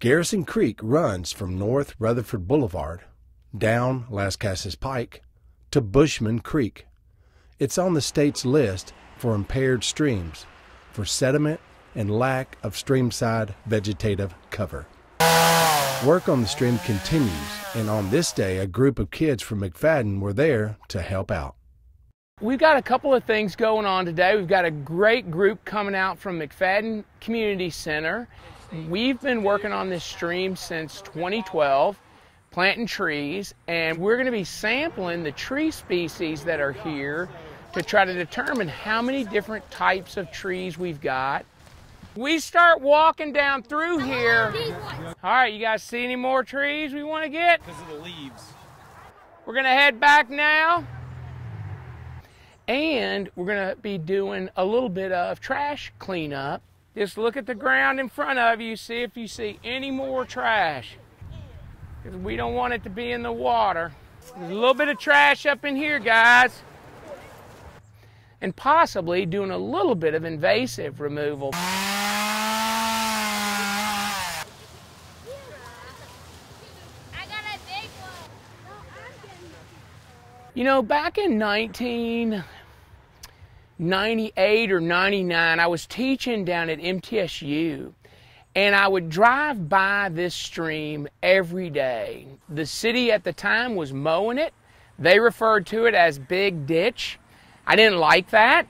Garrison Creek runs from North Rutherford Boulevard, down Lascassas Pike, to Bushman Creek. It's on the state's list for impaired streams for sediment and lack of streamside vegetative cover. Work on the stream continues, and on this day, a group of kids from McFadden were there to help out. We've got a couple of things going on today. We've got a great group coming out from McFadden Community Center. We've been working on this stream since 2012, planting trees, and we're going to be sampling the tree species that are here to try to determine how many different types of trees we've got. We start walking down through here. All right, you guys see any more trees we want to get? Because of the leaves. We're going to head back now. And we're going to be doing a little bit of trash cleanup. Just look at the ground in front of you, see if you see any more trash. Because we don't want it to be in the water. There's a little bit of trash up in here, guys. And possibly doing a little bit of invasive removal. You know, back in 1998 or 99, I was teaching down at MTSU, and I would drive by this stream every day. The city at the time was mowing it. They referred to it as Big Ditch. I didn't like that.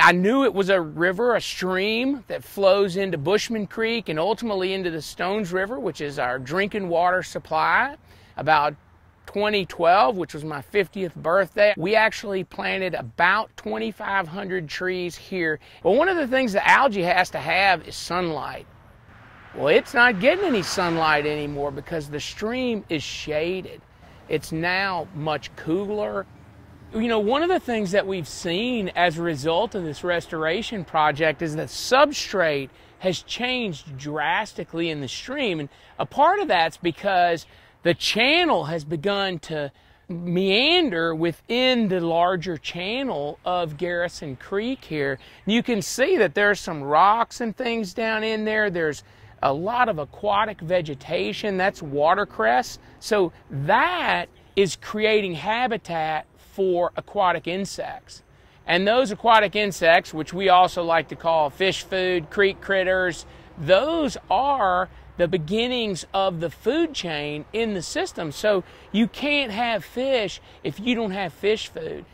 I knew it was a river, a stream that flows into Bushman Creek and ultimately into the Stones River, which is our drinking water supply. About 2012, which was my 50th birthday, we actually planted about 2,500 trees here. But one of the things that algae has to have is sunlight. Well, it's not getting any sunlight anymore because the stream is shaded. It's now much cooler. You know, one of the things that we've seen as a result of this restoration project is that substrate has changed drastically in the stream. And a part of that's because the channel has begun to meander within the larger channel of Garrison Creek here. You can see that there's some rocks and things down in there. There's a lot of aquatic vegetation. That's watercress. So that is creating habitat for aquatic insects. And those aquatic insects, which we also like to call fish food, creek critters, those are the beginnings of the food chain in the system. So you can't have fish if you don't have fish food.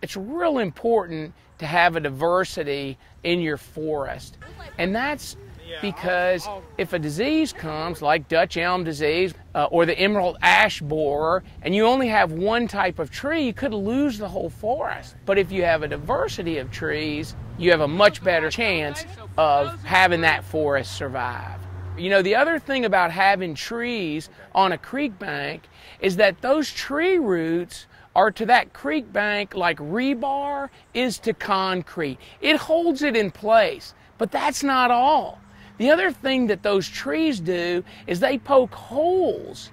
It's real important to have a diversity in your forest. And that's because if a disease comes, like Dutch elm disease uh, or the emerald ash borer, and you only have one type of tree, you could lose the whole forest. But if you have a diversity of trees, you have a much better chance of having that forest survive. You know, the other thing about having trees on a creek bank is that those tree roots are to that creek bank like rebar is to concrete. It holds it in place, but that's not all. The other thing that those trees do is they poke holes.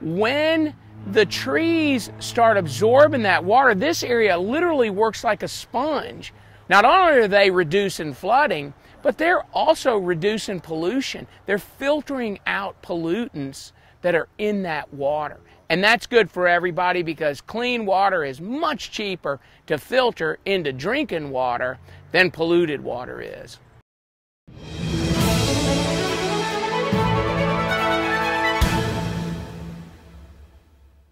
When the trees start absorbing that water, this area literally works like a sponge. Not only are they reducing flooding, but they're also reducing pollution. They're filtering out pollutants that are in that water. And that's good for everybody because clean water is much cheaper to filter into drinking water than polluted water is.